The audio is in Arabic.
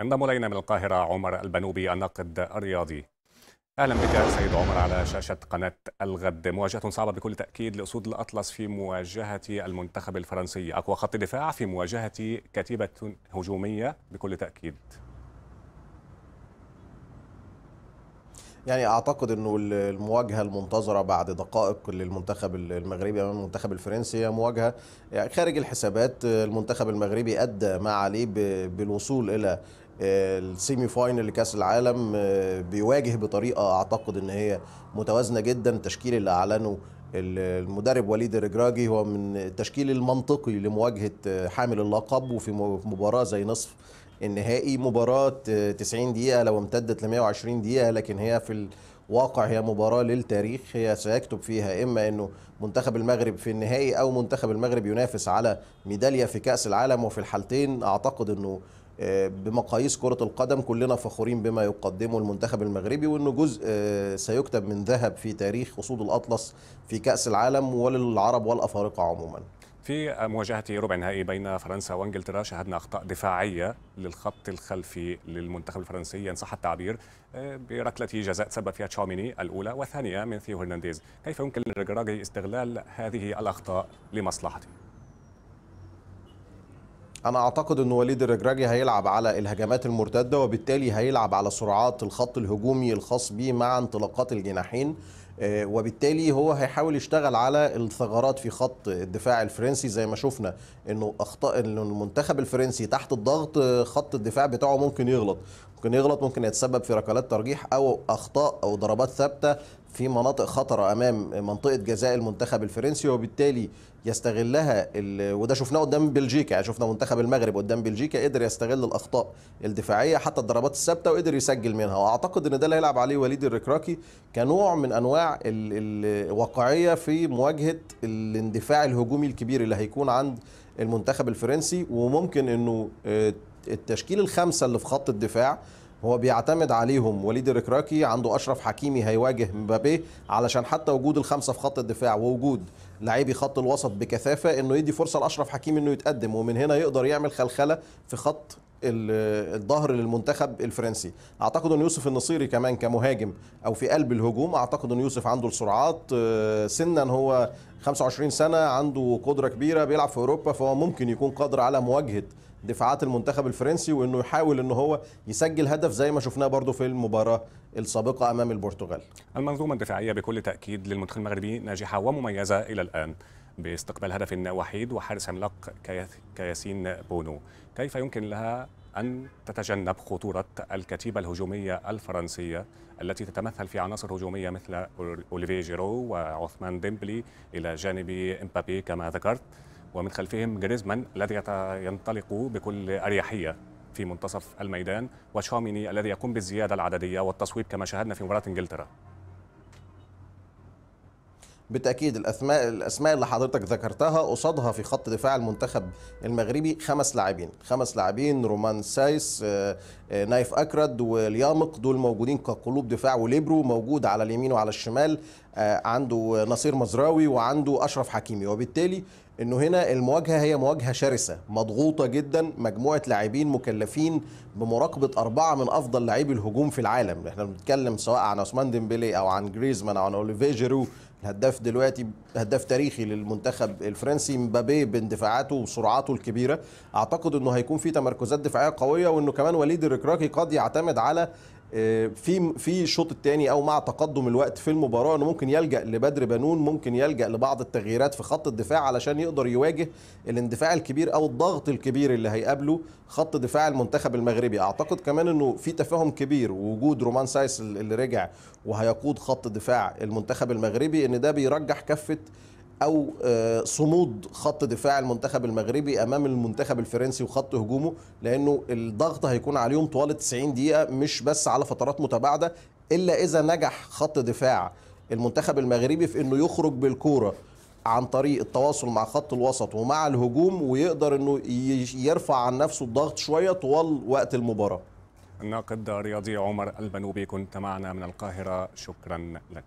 انضم الينا من القاهرة عمر البنوبي الناقد الرياضي. أهلا بك سيد عمر على شاشة قناة الغد. مواجهة صعبة بكل تأكيد لأسود الأطلس في مواجهة المنتخب الفرنسي. أقوى خط دفاع في مواجهة كتيبة هجومية بكل تأكيد. يعني أعتقد إنه المواجهة المنتظرة بعد دقائق للمنتخب المغربي أمام المنتخب الفرنسي هي مواجهة يعني خارج الحسابات المنتخب المغربي أدى ما عليه بالوصول إلى ال semi final لكأس العالم بيواجه بطريقة أعتقد إن هي متوازنة جدا. التشكيل اللي أعلنه المدرب وليد الرجراجي هو من التشكيل المنطقي لمواجهة حامل اللقب وفي مباراة زي نصف النهائي. مباراة 90 دقيقة لو امتدت ل 120 دقيقة لكن هي في الواقع هي مباراة للتاريخ. هي سيكتب فيها إما أنه منتخب المغرب في النهائي أو منتخب المغرب ينافس على ميدالية في كأس العالم. وفي الحالتين أعتقد أنه بمقاييس كرة القدم كلنا فخورين بما يقدمه المنتخب المغربي وإنه جزء سيكتب من ذهب في تاريخ أسود الأطلس في كأس العالم وللعرب والأفارقة عموما. في مواجهة ربع نهائي بين فرنسا وإنجلترا شهدنا أخطاء دفاعية للخط الخلفي للمنتخب الفرنسي ان صح التعبير بركلة جزاء تسبب فيها تشاوميني الأولى والثانية من ثيو هرنانديز، كيف يمكن للرجراجي استغلال هذه الأخطاء لمصلحته؟ أنا أعتقد إن وليد الرجراجي هيلعب على الهجمات المرتدة وبالتالي هيلعب على سرعات الخط الهجومي الخاص به مع انطلاقات الجناحين وبالتالي هو هيحاول يشتغل على الثغرات في خط الدفاع الفرنسي. زي ما شفنا إنه أخطاء المنتخب الفرنسي تحت الضغط خط الدفاع بتاعه ممكن يغلط. ممكن يغلط ممكن يتسبب في ركلات ترجيح أو أخطاء أو ضربات ثابتة. في مناطق خطره أمام منطقة جزاء المنتخب الفرنسي وبالتالي يستغلها وده شفناه قدام بلجيكا يعني شفنا منتخب المغرب قدام بلجيكا قدر يستغل الأخطاء الدفاعية حتى الضربات الثابتة وقدر يسجل منها. وأعتقد إن ده اللي هيلعب عليه وليد الركراكي كنوع من أنواع الواقعيه في مواجهة الاندفاع الهجومي الكبير اللي هيكون عند المنتخب الفرنسي وممكن إنه التشكيل الخمسه اللي في خط الدفاع هو بيعتمد عليهم. وليد الركراكي عنده أشرف حكيمي هيواجه مبابي علشان حتى وجود الخمسة في خط الدفاع ووجود لاعبي خط الوسط بكثافة إنه يدي فرصة لأشرف حكيمي إنه يتقدم ومن هنا يقدر يعمل خلخلة في خط الظهر للمنتخب الفرنسي. أعتقد ان يوسف النصيري كمان كمهاجم أو في قلب الهجوم. أعتقد ان يوسف عنده السرعات سنا هو 25 سنة عنده قدرة كبيرة بيلعب في أوروبا فهو ممكن يكون قادر على مواجهة دفاعات المنتخب الفرنسي وإنه يحاول ان هو يسجل هدف زي ما شفناه برضو في المباراة السابقة أمام البرتغال. المنظومة الدفاعية بكل تأكيد للمنتخب المغربي ناجحة ومميزة إلى الآن باستقبال هدف وحيد وحارس عملاق كياسين بونو، كيف يمكن لها أن تتجنب خطورة الكتيبة الهجومية الفرنسية التي تتمثل في عناصر هجومية مثل اوليفيه جيرو وعثمان ديمبلي إلى جانب إمبابي كما ذكرت ومن خلفهم جريزمان الذي ينطلق بكل أريحية في منتصف الميدان وتشواميني الذي يقوم بالزيادة العددية والتصويب كما شاهدنا في مباراة إنجلترا. بالتأكيد الاسماء الأسماء اللي حضرتك ذكرتها قصادها في خط دفاع المنتخب المغربي خمس لاعبين. خمس لاعبين رومان سايس نايف أكرد واليامق دول موجودين كقلوب دفاع وليبرو موجود على اليمين وعلى الشمال عنده نصير مزراوي وعنده أشرف حكيمي. وبالتالي إنه هنا المواجهة هي مواجهة شرسة مضغوطة جدا مجموعة لاعبين مكلفين بمراقبة أربعة من أفضل لاعبي الهجوم في العالم. إحنا بنتكلم سواء عن عثمان ديمبلي أو عن جريزمان أو عن اوليفيه جيرو. الهداف دلوقتي هداف تاريخي للمنتخب الفرنسي مبابي باندفاعاته وسرعاته الكبيرة. أعتقد إنه هيكون في تمركزات دفاعية قوية وإنه كمان وليد الركراكي قد يعتمد على في في الشوط الثاني أو مع تقدم الوقت في المباراة إنه ممكن يلجأ لبدر بنون ممكن يلجأ لبعض التغييرات في خط الدفاع علشان يقدر يواجه الاندفاع الكبير أو الضغط الكبير اللي هيقابله خط دفاع المنتخب المغربي. أعتقد كمان إنه في تفاهم كبير وجود رومان سايس اللي رجع وهيقود خط دفاع المنتخب المغربي إن ده بيرجح كفة أو صمود خط دفاع المنتخب المغربي أمام المنتخب الفرنسي وخط هجومه لأنه الضغط هيكون عليهم طوال 90 دقيقة مش بس على فترات متباعدة إلا إذا نجح خط دفاع المنتخب المغربي في إنه يخرج بالكورة عن طريق التواصل مع خط الوسط ومع الهجوم ويقدر إنه يرفع عن نفسه الضغط شوية طوال وقت المباراة. الناقد الرياضي عمر البنوبي كنت معنا من القاهرة. شكرا لك.